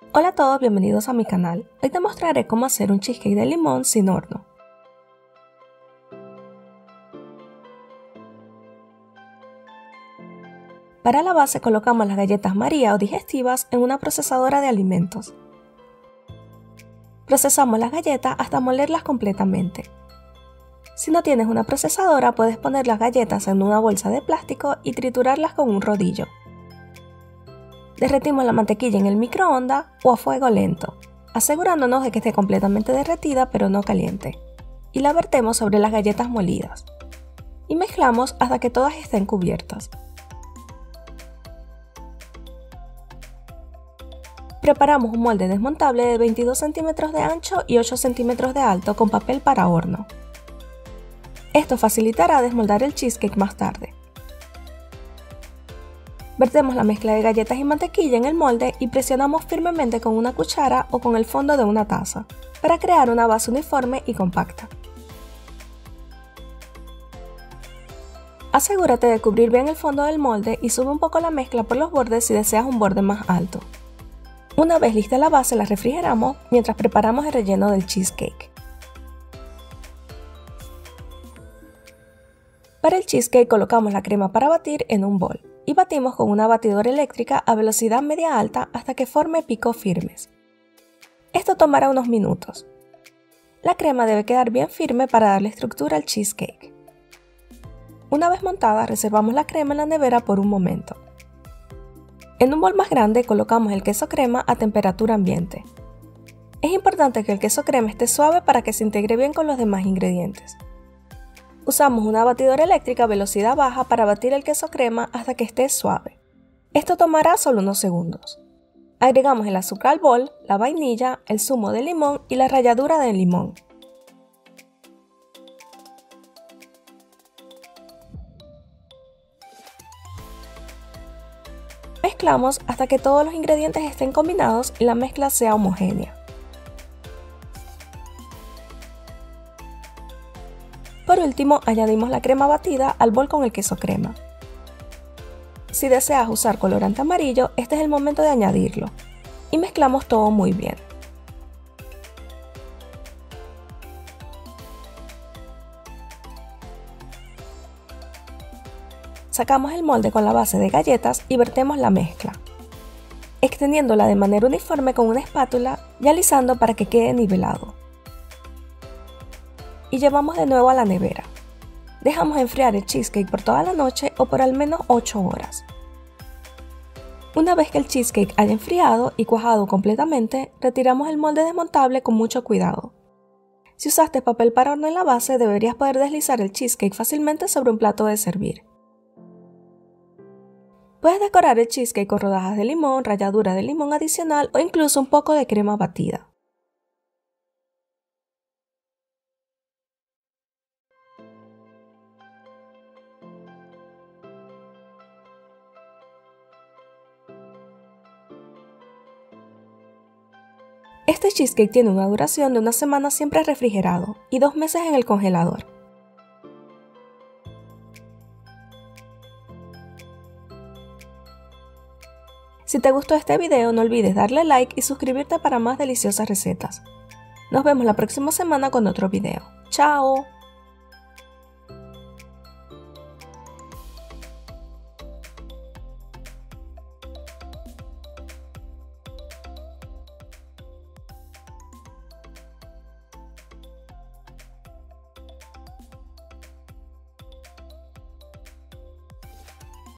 Hola a todos, bienvenidos a mi canal. Hoy te mostraré cómo hacer un cheesecake de limón sin horno. Para la base colocamos las galletas María o digestivas en una procesadora de alimentos. Procesamos las galletas hasta molerlas completamente. Si no tienes una procesadora, puedes poner las galletas en una bolsa de plástico y triturarlas con un rodillo. Derretimos la mantequilla en el microondas o a fuego lento, asegurándonos de que esté completamente derretida pero no caliente. Y la vertemos sobre las galletas molidas. Y mezclamos hasta que todas estén cubiertas. Preparamos un molde desmontable de 22 centímetros de ancho y 8 centímetros de alto con papel para horno. Esto facilitará desmoldar el cheesecake más tarde. Vertemos la mezcla de galletas y mantequilla en el molde y presionamos firmemente con una cuchara o con el fondo de una taza, para crear una base uniforme y compacta. Asegúrate de cubrir bien el fondo del molde y sube un poco la mezcla por los bordes si deseas un borde más alto. Una vez lista la base la refrigeramos mientras preparamos el relleno del cheesecake. Para el cheesecake colocamos la crema para batir en un bol y batimos con una batidora eléctrica a velocidad media alta hasta que forme picos firmes. Esto tomará unos minutos. La crema debe quedar bien firme para darle estructura al cheesecake. Una vez montada, reservamos la crema en la nevera por un momento. En un bol más grande colocamos el queso crema a temperatura ambiente. Es importante que el queso crema esté suave para que se integre bien con los demás ingredientes. Usamos una batidora eléctrica a velocidad baja para batir el queso crema hasta que esté suave. Esto tomará solo unos segundos. Agregamos el azúcar al bol, la vainilla, el zumo de limón y la ralladura de limón. Mezclamos hasta que todos los ingredientes estén combinados y la mezcla sea homogénea. Por último, añadimos la crema batida al bol con el queso crema. Si deseas usar colorante amarillo, este es el momento de añadirlo. Y mezclamos todo muy bien. Sacamos el molde con la base de galletas y vertemos la mezcla, extendiéndola de manera uniforme con una espátula y alisando para que quede nivelado y llevamos de nuevo a la nevera. Dejamos enfriar el cheesecake por toda la noche o por al menos 8 horas. Una vez que el cheesecake haya enfriado y cuajado completamente, retiramos el molde desmontable con mucho cuidado. Si usaste papel para horno en la base, deberías poder deslizar el cheesecake fácilmente sobre un plato de servir. Puedes decorar el cheesecake con rodajas de limón, ralladura de limón adicional o incluso un poco de crema batida. Este cheesecake tiene una duración de una semana siempre refrigerado y dos meses en el congelador. Si te gustó este video no olvides darle like y suscribirte para más deliciosas recetas. Nos vemos la próxima semana con otro video. ¡Chao!